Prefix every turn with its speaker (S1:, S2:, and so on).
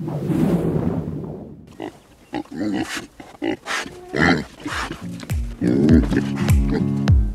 S1: うん。